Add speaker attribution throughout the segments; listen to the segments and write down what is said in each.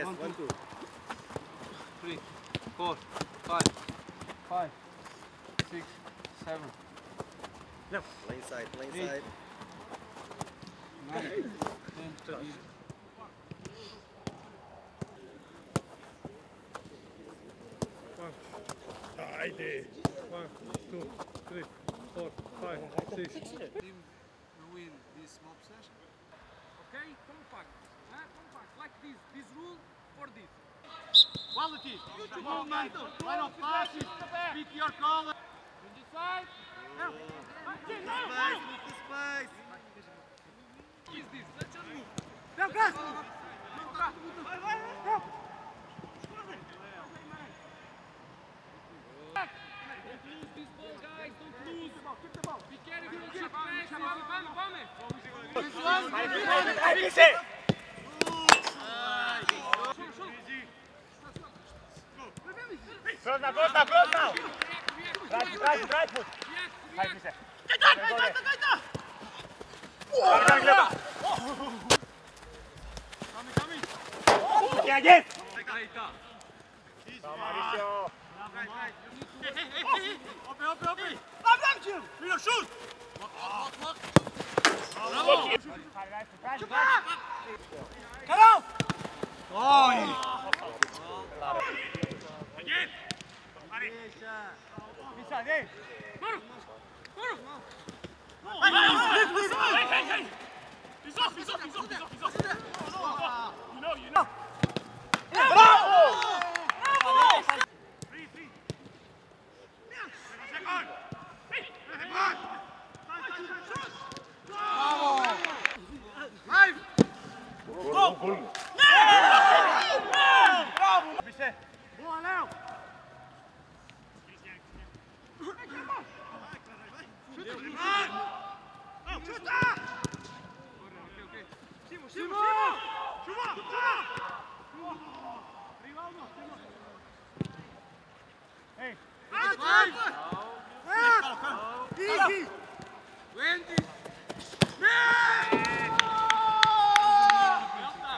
Speaker 1: Yes,
Speaker 2: one,
Speaker 1: one two. two.
Speaker 2: Three, four, five, five, six, seven.
Speaker 1: No. Lane side, lane
Speaker 2: Eight.
Speaker 1: side.
Speaker 2: nine, ten, eleven.
Speaker 3: Haydi. One, two, three, four, five, six.
Speaker 2: Team will win this mob session.
Speaker 4: Okay, compact. This. This rule for this. Quality. Movement. Line of passes. Pick your color. On this side. Now.
Speaker 1: Space, move the space.
Speaker 4: Is this? Let's just move.
Speaker 5: Now, guys.
Speaker 4: Don't lose this ball, guys. Don't lose. Be careful. Keep pressure. Vamos, vamos, vamos.
Speaker 5: Próxima, próxima, próxima.
Speaker 4: React,
Speaker 5: Traz,
Speaker 4: react,
Speaker 5: traz, traz, put.
Speaker 4: react,
Speaker 5: Vai,
Speaker 4: react.
Speaker 5: Michel. Aqui, aqui.
Speaker 4: Aí tá.
Speaker 5: Calma, Maurício. Carol! Michel, vem. Michel.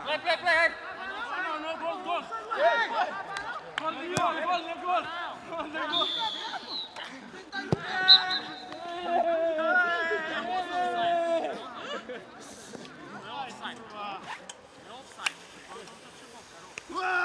Speaker 5: Play, play, play!
Speaker 4: Whoa!